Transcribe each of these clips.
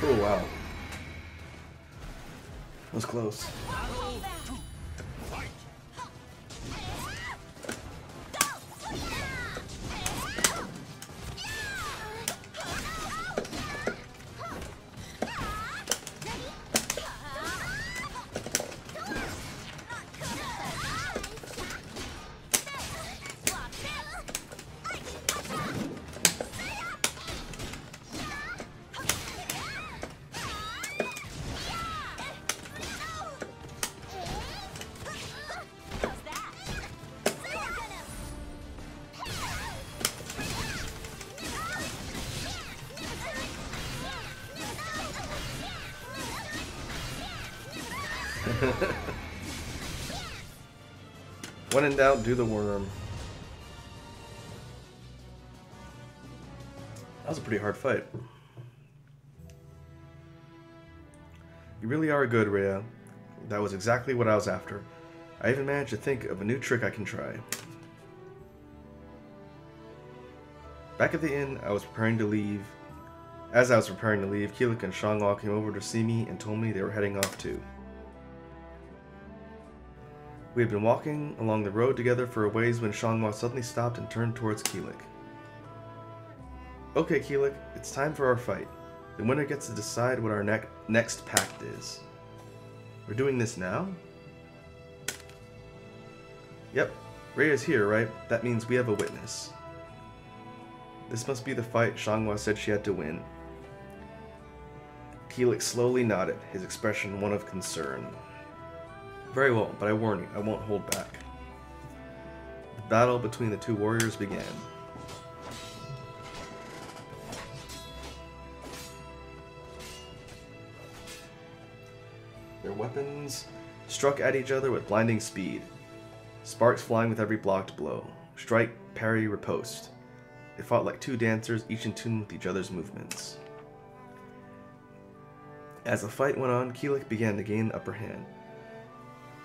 Oh wow. That was close. When in doubt, do the worm. That was a pretty hard fight. You really are good, Rhea. That was exactly what I was after. I even managed to think of a new trick I can try. Back at the inn, I was preparing to leave. As I was preparing to leave, Kilik and Xianghua came over to see me and told me they were heading off too. We had been walking along the road together for a ways when Xianghua suddenly stopped and turned towards Kilik. Okay, Kilik, it's time for our fight. The winner gets to decide what our ne- next pact is. We're doing this now? Yep, Rhea's here, right? That means we have a witness. This must be the fight Xianghua said she had to win. Kilik slowly nodded, his expression one of concern. Very well, but I warn you, I won't hold back. The battle between the two warriors began. Their weapons struck at each other with blinding speed, sparks flying with every blocked blow. Strike, parry, riposte. They fought like two dancers, each in tune with each other's movements. As the fight went on, Kilik began to gain the upper hand.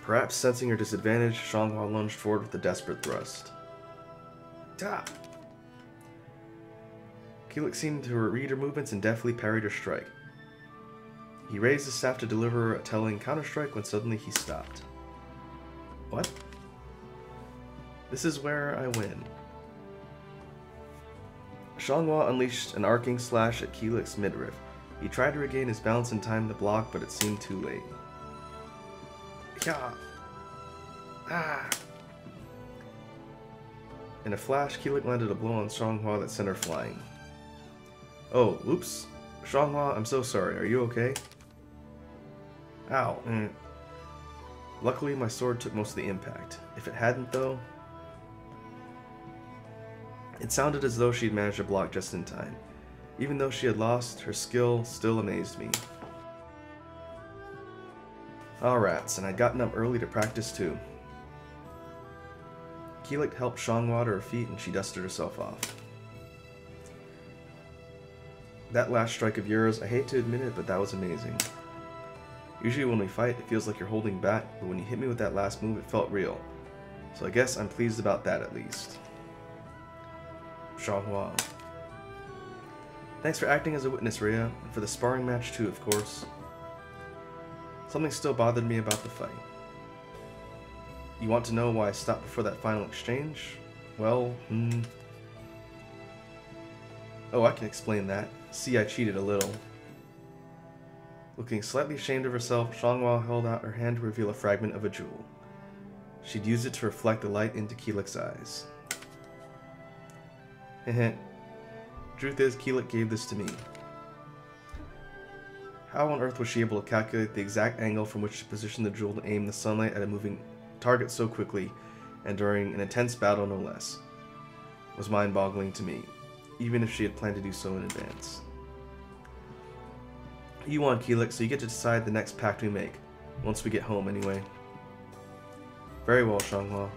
Perhaps sensing her disadvantage, Xianghua lunged forward with a desperate thrust. Ta! Kilik seemed to read her movements and deftly parried her strike. He raised his staff to deliver a telling counterstrike when suddenly he stopped. What? This is where I win. Xianghua unleashed an arcing slash at Kilik's midriff. He tried to regain his balance in time to block, but it seemed too late. Ah. In a flash, Kilik landed a blow on Xianghua that sent her flying. Oh, oops. Xianghua, I'm so sorry. Are you okay? Ow. Mm. Luckily, my sword took most of the impact. If it hadn't, though... It sounded as though she'd managed to block just in time. Even though she had lost, her skill still amazed me. Ah, rats, and I'd gotten up early to practice too. Kilik helped Xianghua to her feet and she dusted herself off. That last strike of yours, I hate to admit it, but that was amazing. Usually when we fight, it feels like you're holding back, but when you hit me with that last move, it felt real. So I guess I'm pleased about that at least. Xianghua. Thanks for acting as a witness, Rhea, and for the sparring match too, of course. Something still bothered me about the fight. You want to know why I stopped before that final exchange? Well, hmm. Oh, I can explain that. See, I cheated a little. Looking slightly ashamed of herself, Xianghua held out her hand to reveal a fragment of a jewel. She'd used it to reflect the light into Kilik's eyes. Heh Truth is, Kilik gave this to me. How on earth was she able to calculate the exact angle from which to position the jewel to aim the sunlight at a moving target so quickly, and during an intense battle no less? Was mind boggling to me, even if she had planned to do so in advance. You won, Kilik, so you get to decide the next pact we make. Once we get home, anyway. Very well, Xianghua.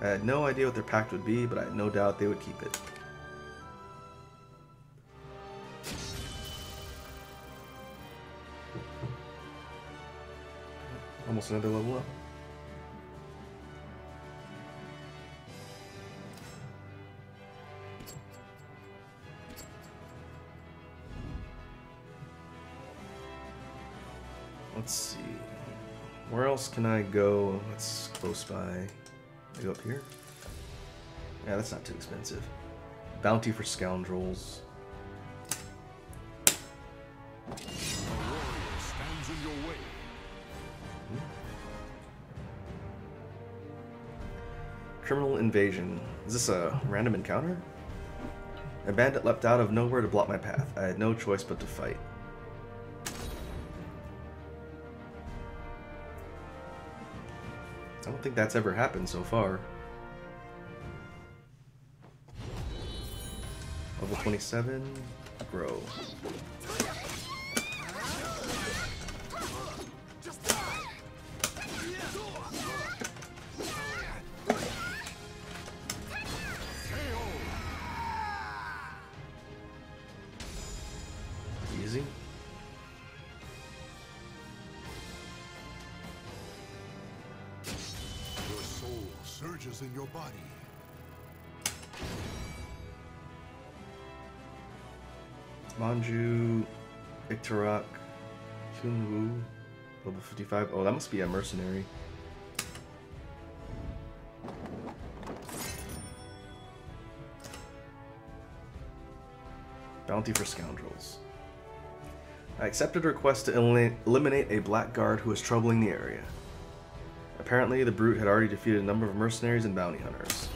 I had no idea what their pact would be, but I had no doubt they would keep it. Almost another level up. Let's see. Where else can I go that's close by? I go up here? Yeah, that's not too expensive. Bounty for scoundrels. Criminal invasion. Is this a random encounter? A bandit leapt out of nowhere to block my path. I had no choice but to fight. I don't think that's ever happened so far. Level 27, grow. Surges in your body. Manju, Ictaroc, Kunwu, level 55. Oh, that must be a mercenary. Bounty for scoundrels. I accepted a request to eliminate, eliminate a blackguard who was troubling the area. Apparently, the brute had already defeated a number of mercenaries and bounty hunters.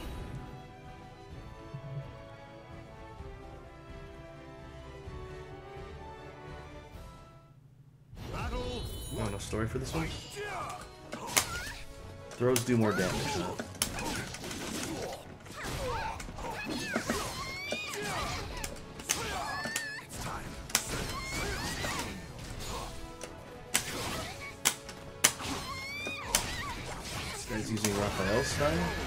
Oh, no story for this one? Throws do more damage, though. Raphael's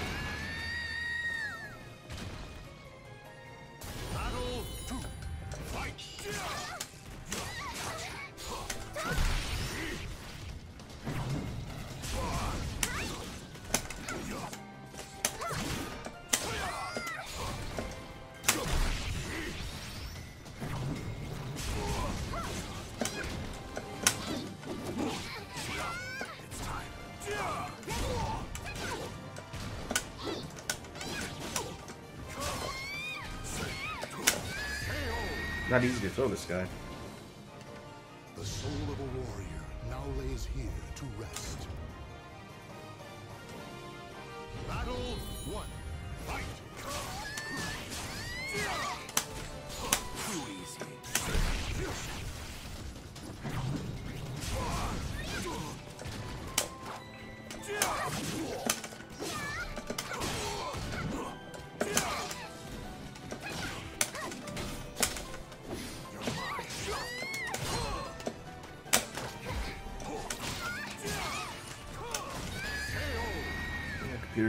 Not easy to throw this guy. The soul of a warrior now lays here to rest. Battle one.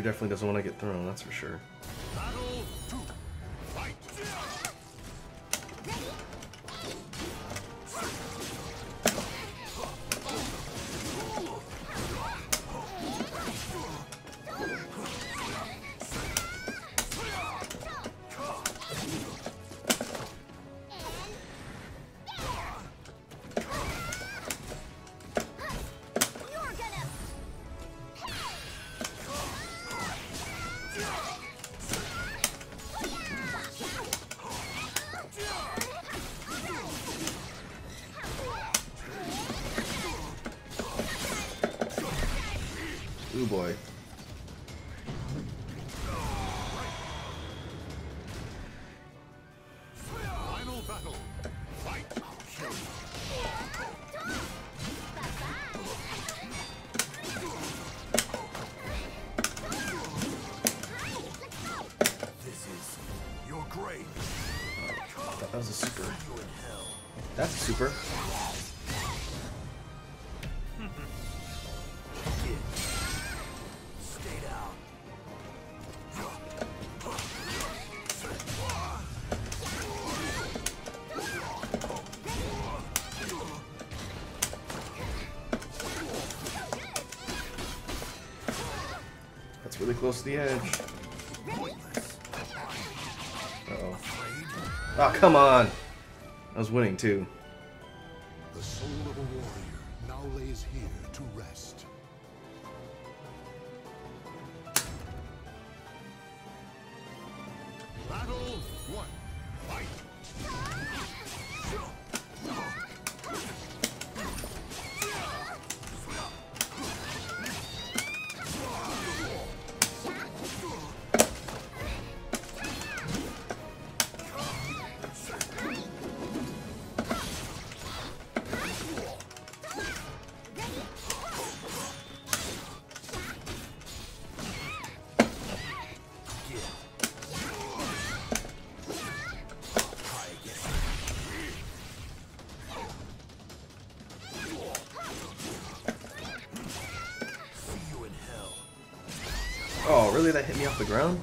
Definitely doesn't want to get thrown, that's for sure. Grave. That was a super. You in hell. That's a super. Really close to the edge. Uh oh. Oh, come on! I was winning too. The soul of a warrior now lays here to rest. Battle one. Fight. That hit me off the ground?